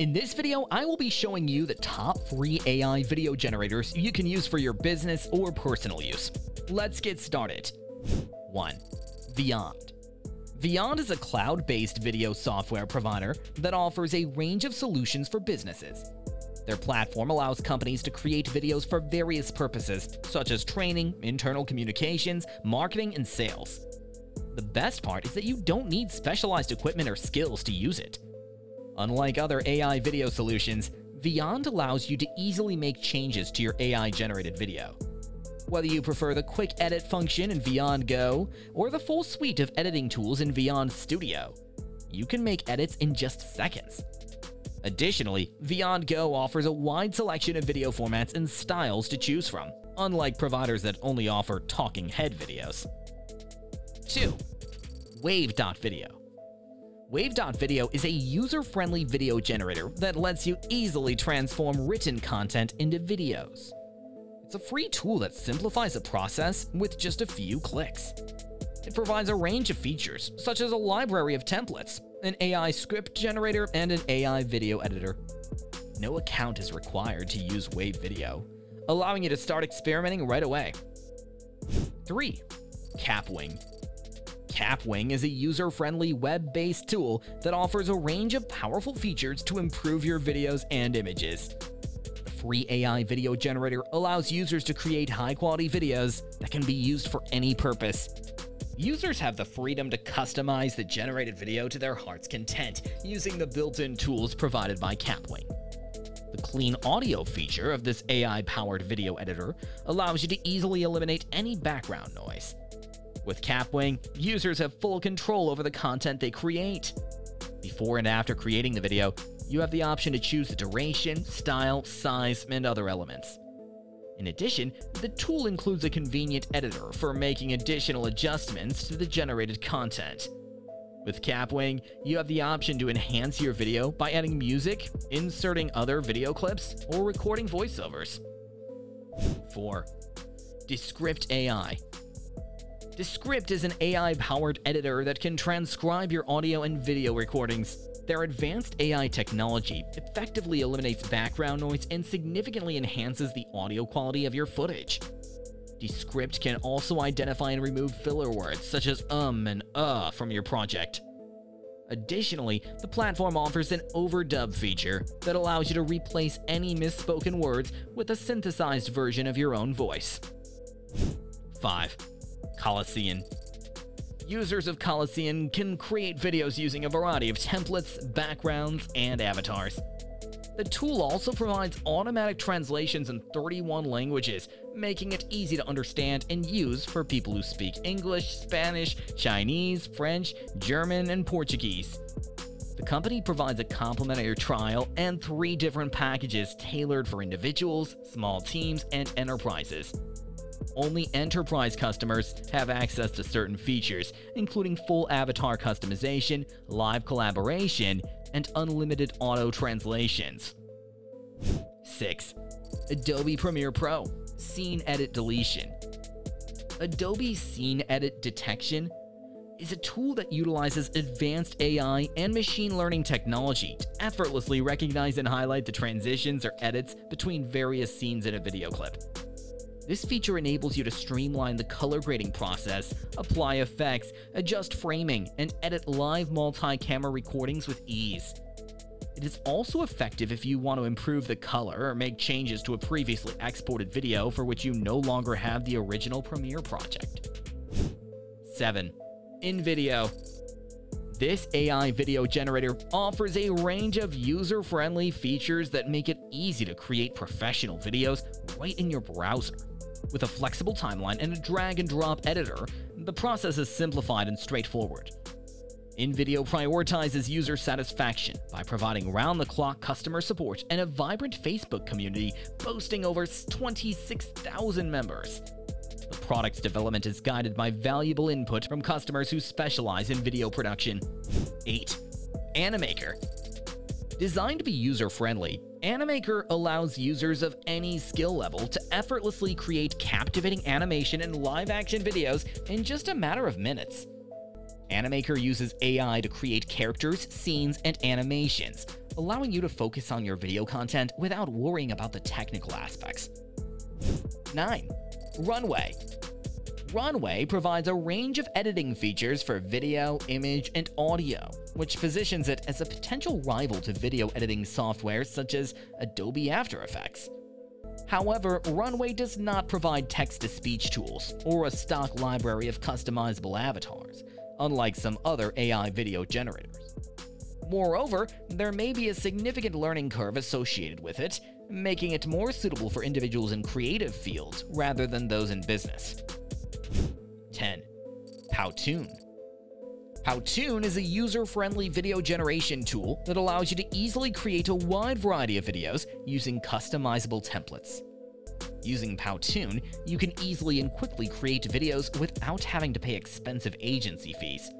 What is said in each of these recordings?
In this video, I will be showing you the top free AI video generators you can use for your business or personal use. Let's get started. 1. Vyond. Vyond is a cloud-based video software provider that offers a range of solutions for businesses. Their platform allows companies to create videos for various purposes, such as training, internal communications, marketing, and sales. The best part is that you don't need specialized equipment or skills to use it. Unlike other AI video solutions, Vyond allows you to easily make changes to your AI-generated video. Whether you prefer the quick edit function in Vyond Go or the full suite of editing tools in Vyond Studio, you can make edits in just seconds. Additionally, Vyond Go offers a wide selection of video formats and styles to choose from, unlike providers that only offer talking head videos. 2. Wave.video Wave.video is a user-friendly video generator that lets you easily transform written content into videos. It's a free tool that simplifies the process with just a few clicks. It provides a range of features, such as a library of templates, an AI script generator, and an AI video editor. No account is required to use Wave Video, allowing you to start experimenting right away. 3. Kapwing Kapwing is a user-friendly web-based tool that offers a range of powerful features to improve your videos and images. The free AI video generator allows users to create high-quality videos that can be used for any purpose. Users have the freedom to customize the generated video to their heart's content using the built-in tools provided by Kapwing. The clean audio feature of this AI-powered video editor allows you to easily eliminate any background noise. With Kapwing, users have full control over the content they create. Before and after creating the video, you have the option to choose the duration, style, size, and other elements. In addition, the tool includes a convenient editor for making additional adjustments to the generated content. With Kapwing, you have the option to enhance your video by adding music, inserting other video clips, or recording voiceovers. 4. Descript AI Descript is an AI-powered editor that can transcribe your audio and video recordings. Their advanced AI technology effectively eliminates background noise and significantly enhances the audio quality of your footage. Descript can also identify and remove filler words such as um and uh from your project. Additionally, the platform offers an overdub feature that allows you to replace any misspoken words with a synthesized version of your own voice. 5. Colossyan. Users of Colossyan can create videos using a variety of templates, backgrounds, and avatars. The tool also provides automatic translations in 31 languages, making it easy to understand and use for people who speak English, Spanish, Chinese, French, German, and Portuguese. The company provides a complimentary trial and three different packages tailored for individuals, small teams, and enterprises. Only enterprise customers have access to certain features, including full avatar customization, live collaboration, and unlimited auto translations. 6. Adobe Premiere Pro Scene Edit Detection Adobe Scene Edit Detection is a tool that utilizes advanced AI and machine learning technology to effortlessly recognize and highlight the transitions or edits between various scenes in a video clip. This feature enables you to streamline the color grading process, apply effects, adjust framing, and edit live multi-camera recordings with ease. It is also effective if you want to improve the color or make changes to a previously exported video for which you no longer have the original Premiere project. 7. InVideo this AI video generator offers a range of user-friendly features that make it easy to create professional videos right in your browser. With a flexible timeline and a drag-and-drop editor, the process is simplified and straightforward. InVideo prioritizes user satisfaction by providing round-the-clock customer support and a vibrant Facebook community boasting over 26,000 members. The product's development is guided by valuable input from customers who specialize in video production. 8. Animaker Designed to be user-friendly, Animaker allows users of any skill level to effortlessly create captivating animation and live-action videos in just a matter of minutes. Animaker uses AI to create characters, scenes, and animations, allowing you to focus on your video content without worrying about the technical aspects. 9. Runway Runway provides a range of editing features for video, image, and audio, which positions it as a potential rival to video editing software such as Adobe After Effects. However, Runway does not provide text-to-speech tools or a stock library of customizable avatars, unlike some other AI video generators. Moreover, there may be a significant learning curve associated with it, making it more suitable for individuals in creative fields rather than those in business. 10. Powtoon Powtoon is a user-friendly video generation tool that allows you to easily create a wide variety of videos using customizable templates. Using Powtoon, you can easily and quickly create videos without having to pay expensive agency fees.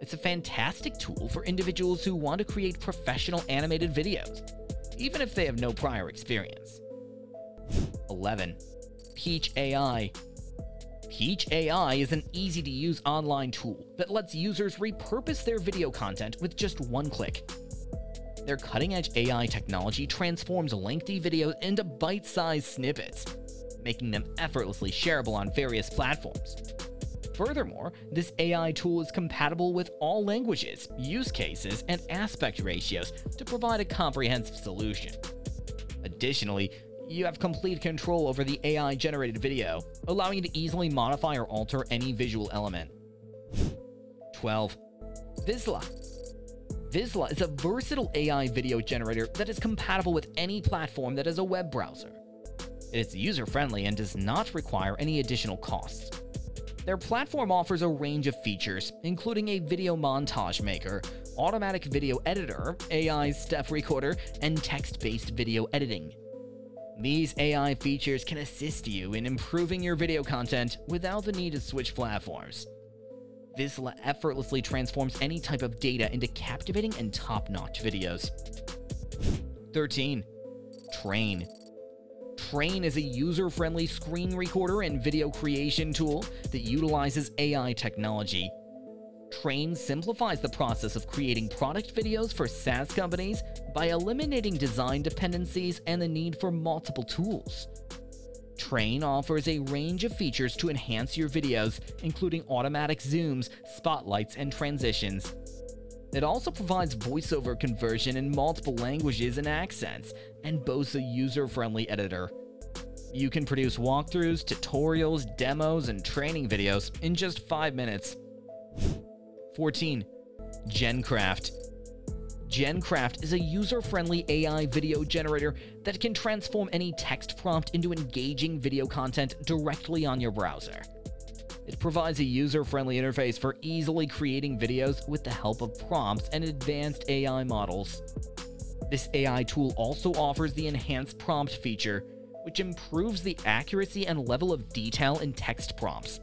It's a fantastic tool for individuals who want to create professional animated videos, even if they have no prior experience. 11. Peech AI Peech AI is an easy to use online tool that lets users repurpose their video content with just one click. Their cutting edge AI technology transforms lengthy videos into bite sized snippets, making them effortlessly shareable on various platforms. Furthermore, this AI tool is compatible with all languages, use cases, and aspect ratios to provide a comprehensive solution. Additionally, you have complete control over the AI generated video, allowing you to easily modify or alter any visual element. 12. Visla. Visla is a versatile AI video generator that is compatible with any platform that is a web browser. It's user-friendly and does not require any additional costs. Their platform offers a range of features, including a video montage maker, automatic video editor, AI step recorder, and text-based video editing. These AI features can assist you in improving your video content without the need to switch platforms. Visla effortlessly transforms any type of data into captivating and top-notch videos. 13. Trainn. Trainn is a user-friendly screen recorder and video creation tool that utilizes AI technology Trainn simplifies the process of creating product videos for SaaS companies by eliminating design dependencies and the need for multiple tools. Trainn offers a range of features to enhance your videos, including automatic zooms, spotlights, and transitions. It also provides voiceover conversion in multiple languages and accents, and boasts a user-friendly editor. You can produce walkthroughs, tutorials, demos, and training videos in just 5 minutes. 14. GenCraft. GenCraft is a user-friendly AI video generator that can transform any text prompt into engaging video content directly on your browser. It provides a user-friendly interface for easily creating videos with the help of prompts and advanced AI models. This AI tool also offers the Enhanced Prompt feature, which improves the accuracy and level of detail in text prompts.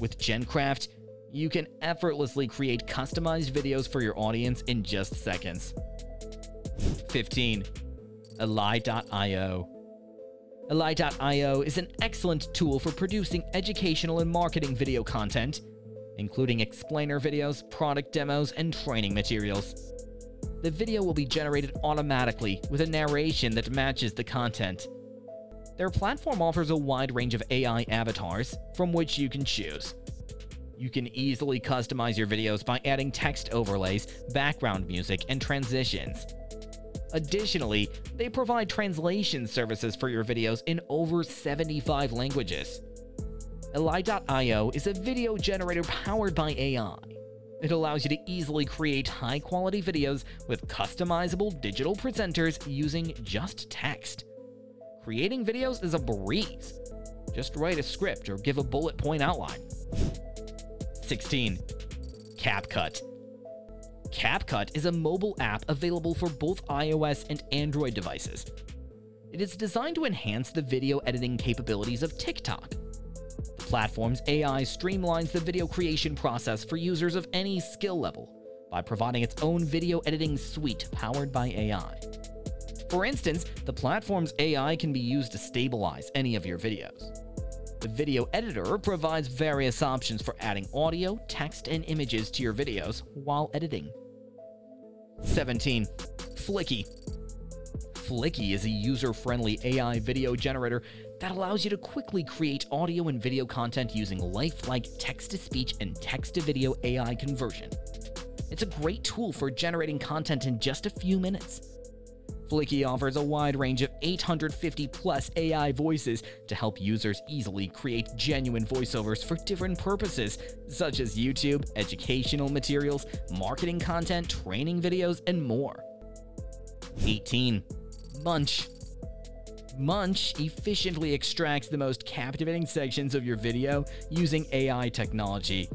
With GenCraft, you can effortlessly create customized videos for your audience in just seconds. 15. Elai.io Elai.io is an excellent tool for producing educational and marketing video content, including explainer videos, product demos, and training materials. The video will be generated automatically with a narration that matches the content. Their platform offers a wide range of AI avatars from which you can choose. You can easily customize your videos by adding text overlays, background music, and transitions. Additionally, they provide translation services for your videos in over 75 languages. Elai.io is a video generator powered by AI. It allows you to easily create high-quality videos with customizable digital presenters using just text. Creating videos is a breeze. Just write a script or give a bullet point outline. 16. CapCut. CapCut is a mobile app available for both iOS and Android devices. It is designed to enhance the video editing capabilities of TikTok. The platform's AI streamlines the video creation process for users of any skill level by providing its own video editing suite powered by AI. For instance, the platform's AI can be used to stabilize any of your videos. The video editor provides various options for adding audio, text, and images to your videos while editing. 17. Fliki. Fliki is a user-friendly AI video generator that allows you to quickly create audio and video content using lifelike text-to-speech and text-to-video AI conversion. It's a great tool for generating content in just a few minutes. Fliki offers a wide range of 850 plus AI voices to help users easily create genuine voiceovers for different purposes, such as YouTube, educational materials, marketing content, training videos, and more. 18. Munch. Munch efficiently extracts the most captivating sections of your video using AI technology.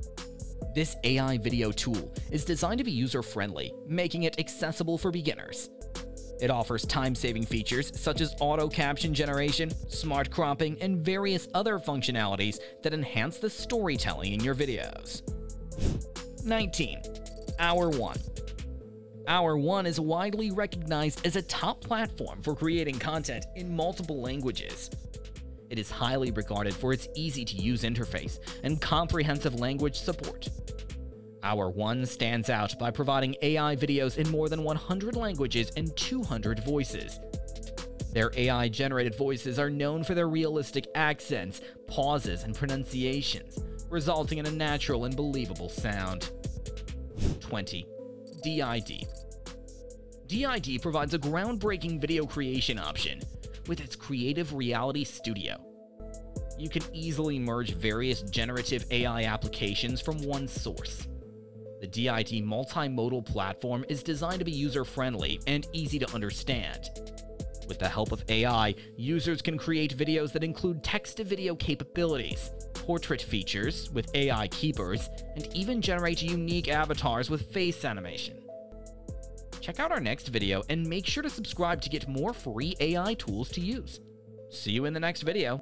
This AI video tool is designed to be user-friendly, making it accessible for beginners. It offers time-saving features such as auto caption generation, smart cropping, and various other functionalities that enhance the storytelling in your videos. 19. Hour 1 Hour One is widely recognized as a top platform for creating content in multiple languages. It is highly regarded for its easy-to-use interface and comprehensive language support. Hour One stands out by providing AI videos in more than 100 languages and 200 voices. Their AI-generated voices are known for their realistic accents, pauses, and pronunciations, resulting in a natural and believable sound. 20. D-ID. D-ID provides a groundbreaking video creation option with its Creative Reality Studio. You can easily merge various generative AI applications from one source. The D-ID multimodal platform is designed to be user-friendly and easy to understand. With the help of AI, users can create videos that include text-to-video capabilities, portrait features with AI keepers, and even generate unique avatars with face animation. Check out our next video and make sure to subscribe to get more free AI tools to use. See you in the next video.